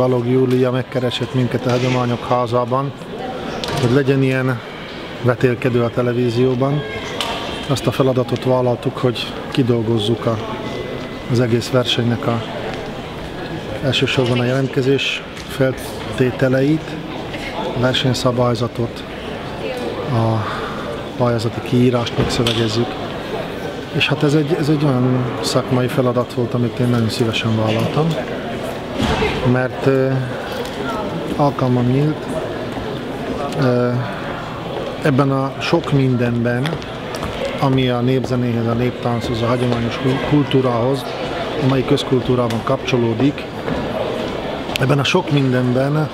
Balog Júlia megkeresett minket a Hagyományok Házában, hogy legyen ilyen vetélkedő a televízióban. Azt a feladatot vállaltuk, hogy kidolgozzuk a, az egész versenynek a elsősorban a jelentkezés feltételeit, a versenyszabályzatot, a pályázati kiírást megszövegezzük. És hát ez egy, ez egy olyan szakmai feladat volt, amit én nagyon szívesen vállaltam mert uh, alkalmam nyílt uh, ebben a sok mindenben, ami a népzenéhez, a néptánchoz, a hagyományos kultúrához, a mai közkultúrában kapcsolódik, ebben a sok mindenben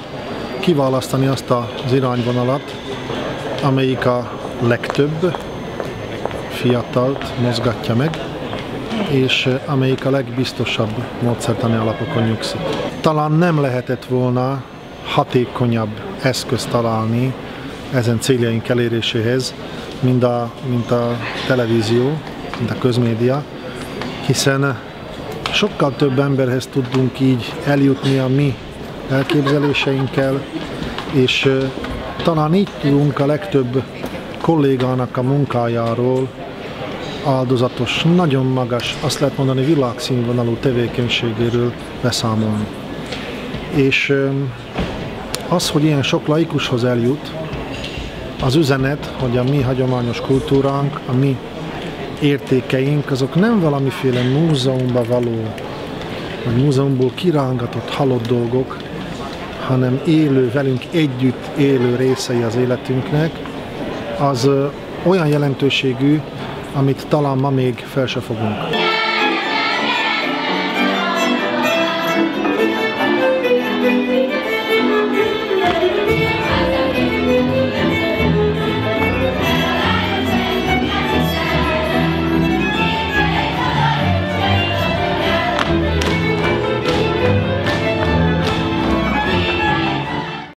kiválasztani azt az irányvonalat, amelyik a legtöbb fiatalt mozgatja meg, és amelyik a legbiztosabb módszertani alapokon nyugszik. Talán nem lehetett volna hatékonyabb eszközt találni ezen céljaink eléréséhez, mint a, mint a televízió, mint a közmédia, hiszen sokkal több emberhez tudunk így eljutni a mi elképzeléseinkkel, és talán így tudunk a legtöbb kollégának a munkájáról, áldozatos, nagyon magas, azt lehet mondani világszínvonalú tevékenységéről beszámolni. És az, hogy ilyen sok laikushoz eljut, az üzenet, hogy a mi hagyományos kultúránk, a mi értékeink, azok nem valamiféle múzeumba való, vagy múzeumból kirángatott halott dolgok, hanem élő, velünk együtt élő részei az életünknek, az olyan jelentőségű, amit talán ma még fel se fogunk.